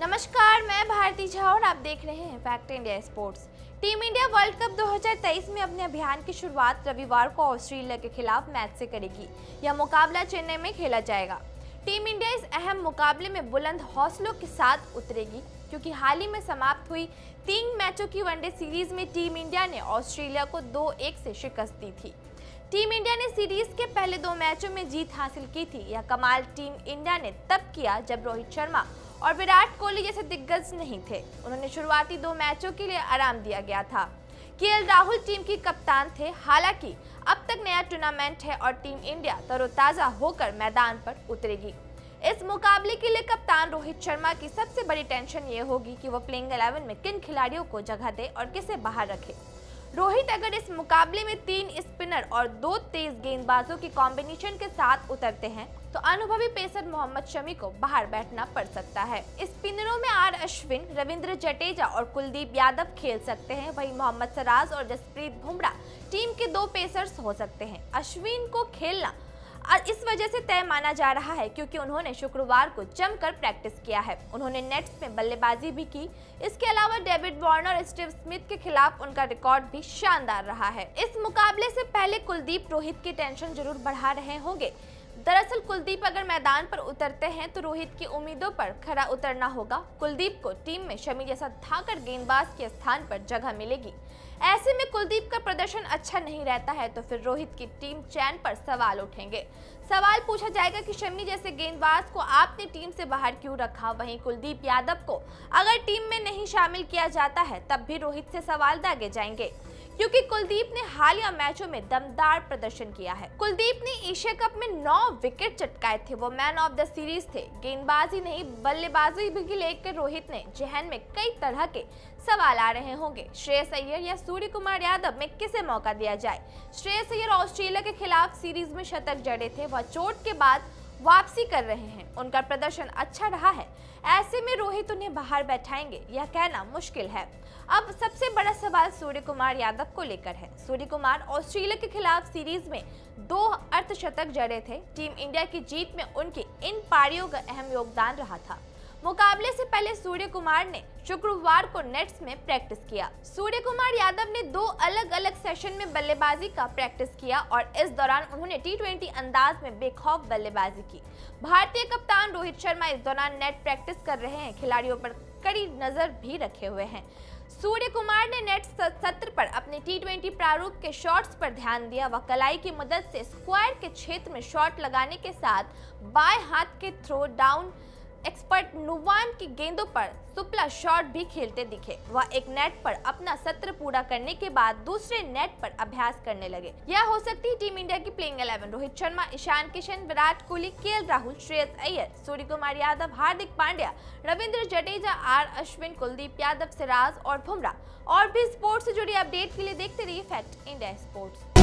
नमस्कार, मैं भारती झा और आप देख रहे हैं fact India sports team India world cup 2023 में अपने अभियान की शुरुआत रविवार को ऑस्ट्रेलिया के खिलाफ मैच से करेगी। यह मुकाबला चेन्नई में खेला जाएगा। टीम इंडिया इस अहम मुकाबले में बुलंद हौसलों के साथ उतरेगी, क्योंकि हाल ही में समाप्त हुई तीन मैचों की वनडे सीरीज़ में टीम इंडिया ने ऑस्ट्रेलिया को दो एक से शिकस्त दी थी। टीम इंडिया ने सीरीज़ के पहले दो मैचों में जीत हासिल की थी। यह कमाल टीम इंडिया ने तब किया जब रोहित शर्मा और विराट कोहली जैसे दिग्गज नहीं थे। उन्होंने शुरुआती दो मैचों के लिए आराम दिया गया था। के राहुल टीम की कप्तान थे। हालाँकि अब तक नया टूर्नामेंट है और टीम इंडिया तरोताजा होकर मैदान पर उतरेगी। इस मुकाबले के लिए कप्तान रोहित शर्मा की सबसे बड़ी टेंशन ये होगी कि वो प्लेइंग 11 में किन खिलाड़ियों को जगह दे और किसे बाहर रखे। रोहित, अगर इस मुकाबले में तीन स्पिनर और दो तेज गेंदबाजों के कॉम्बिनेशन के साथ उतरते हैं तो अनुभवी पेसर मोहम्मद शमी को बाहर बैठना पड़ सकता है। स्पिनरों में आर अश्विन, रविंद्र जटेजा और कुलदीप यादव खेल सकते हैं। वहीं मोहम्मद सराज और जसप्रीत बुमराह टीम के दो पेसर्स हो सकते हैं। अश्विन को खेलना इस वजह से तय माना जा रहा है क्योंकि उन्होंने शुक्रवार को जमकर प्रैक्टिस किया है। उन्होंने नेट्स में बल्लेबाजी भी की। इसके अलावा डेविड वार्नर और स्टीव स्मिथ के खिलाफ उनका रिकॉर्ड भी शानदार रहा है। इस मुकाबले से पहले कुलदीप रोहित की टेंशन ज़रूर बढ़ा रहे होंगे। दरअसल कुलदीप अगर मैदान पर उतरते हैं तो रोहित की उम्मीदों पर खरा उतरना होगा। कुलदीप को टीम में शमी जैसा धाकर गेंदबाज के स्थान पर जगह मिलेगी। ऐसे में कुलदीप का प्रदर्शन अच्छा नहीं रहता है तो फिर रोहित की टीम चैन पर सवाल उठेंगे। सवाल पूछा जाएगा कि शमी जैसे गेंदबाज को आपने टीम से बाहर क्यों रखा? वहीं कुलदीप यादव को अगर टीम में नहीं शामिल किया जाता है, तब भी रोहित से सवाल दागे जाएँगे। क्योंकि कुलदीप ने हालिया मैचों में दमदार प्रदर्शन किया है। कुलदीप ने एशिया कप में नौ विकेट चटकाए थे। वो मैन ऑफ़ द सीरीज़ थे। गेंदबाजी नहीं, बल्लेबाजी भी लेकर रोहित ने जहन में कई तरह के सवाल आ रहे होंगे। श्रेयस अय्यर या सूर्य कुमार यादव में किसे मौका दिया जाए? श्रेयस अय्यर ऑस्ट्रेलिया के खिलाफ सीरीज़ में शतक जड़े थे। वह चोट के बाद वापसी कर रहे हैं। उनका प्रदर्शन अच्छा रहा है। ऐसे में रोहित उन्हें बाहर बैठाएँगे। यह कहना मुश्किल है। अब सबसे बड़ा सवाल सूर्य कुमार यादव को लेकर है। सूर्य कुमार ऑस्ट्रेलिया के खिलाफ सीरीज़ में दो अर्थशतक जड़े थे। टीम इंडिया की जीत में उनके इन पारियों का अहम योगदान रहा था। मुकाबले से पहले सूर्य कुमार ने शुक्रवार को नेट्स में प्रैक्टिस किया। सूर्य कुमार यादव ने दो अलग अलग सेशन में बल्लेबाजी का प्रैक्टिस किया और इस दौरान उन्होंने टी अंदाज में बेखौफ बल्लेबाजी की। भारतीय कप्तान रोहित शर्मा इस दौरान नेट प्रैक्टिस कर रहे हैं। खिलाड़ियों पर कड़ी नज़र भी रखे हुए हैं। सूर्य कुमार ने नेट सत्र पर अपने टी प्रारूप के शॉट्स पर ध्यान दिया। व कलाई की मदद से स्क्वायर के क्षेत्र में शॉट लगाने के साथ बाएँ हाथ के थ्रो डाउन एक्सपर्ट नुवान की गेंदों पर सुपला शॉट भी खेलते दिखे। वह एक नेट पर अपना सत्र पूरा करने के बाद दूसरे नेट पर अभ्यास करने लगे। यह हो सकती है टीम इंडिया की playing eleven Rohit Sharma, Ishan Kishan, Virat Kohli, K Rahul, Shreyas Iyer Surya Kumar Yadav, Hardik Pandya, Ravindra Jadeja, R Ashwin, Kuldeep Yadav, Siraj और बुमराह। और भी स्पोर्ट्स से जुड़ी अपडेट के लिए देखते रहिए फैक्ट इंडिया स्पोर्ट्स